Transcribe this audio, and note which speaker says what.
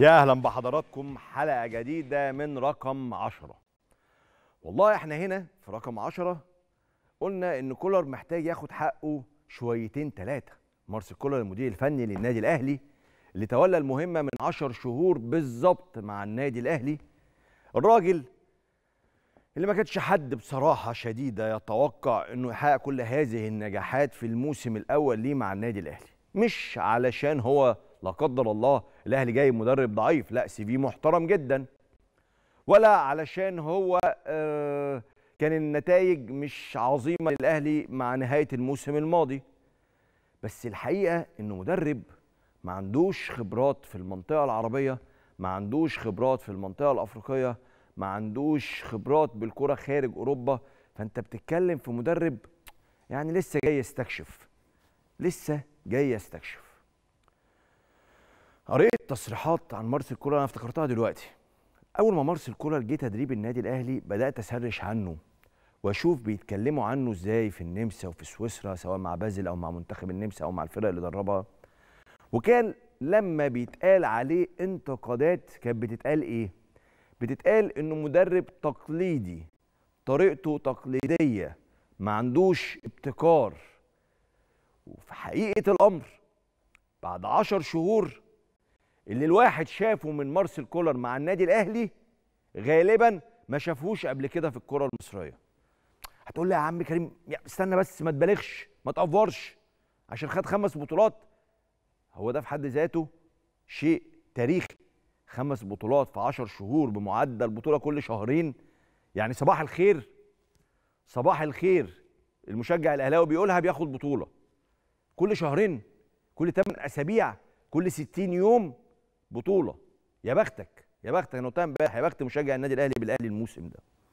Speaker 1: يا أهلا بحضراتكم حلقة جديدة من رقم عشرة. والله إحنا هنا في رقم عشرة قلنا إن كولر محتاج ياخد حقه شويتين ثلاثة مارسيل كولر المدير الفني للنادي الأهلي اللي تولى المهمة من عشر شهور بالظبط مع النادي الأهلي. الراجل اللي ما كانش حد بصراحة شديدة يتوقع إنه يحقق كل هذه النجاحات في الموسم الأول ليه مع النادي الأهلي. مش علشان هو لا قدر الله الأهلي جاي مدرب ضعيف لا سي في محترم جدا. ولا علشان هو آه كان النتائج مش عظيمة للأهلي مع نهاية الموسم الماضي. بس الحقيقة إنه مدرب ما عندوش خبرات في المنطقة العربية ما عندوش خبرات في المنطقة الأفريقية ما عندوش خبرات بالكرة خارج أوروبا. فأنت بتتكلم في مدرب يعني لسه جاي يستكشف. لسه جاي يستكشف. قريت تصريحات عن مارسيل كولر أنا افتكرتها دلوقتي. أول ما مارسيل كولر جه تدريب النادي الأهلي بدأت أسرش عنه وأشوف بيتكلموا عنه إزاي في النمسا وفي سويسرا سواء مع بازل أو مع منتخب النمسا أو مع الفرق اللي دربها. وكان لما بيتقال عليه انتقادات كانت بتتقال إيه؟ بتتقال إنه مدرب تقليدي طريقته تقليدية ما عندوش ابتكار. وفي حقيقة الأمر بعد عشر شهور اللي الواحد شافه من مارسيل كولر مع النادي الأهلي غالبا ما شافوش قبل كده في الكرة المصرية. هتقول لي يا عم كريم استنى بس ما تبالغش ما تأفورش عشان خد خمس بطولات. هو ده في حد ذاته شيء تاريخي. خمس بطولات في عشر شهور بمعدل بطولة كل شهرين. يعني صباح الخير صباح الخير. المشجع الأهلاوي بيقولها بياخد بطولة. كل شهرين كل 8 أسابيع كل 60 يوم بطولة. يا بختك يا بختك أنا قلتها امبارح يا بخت مشجع النادي الأهلي بالأهلي الموسم ده.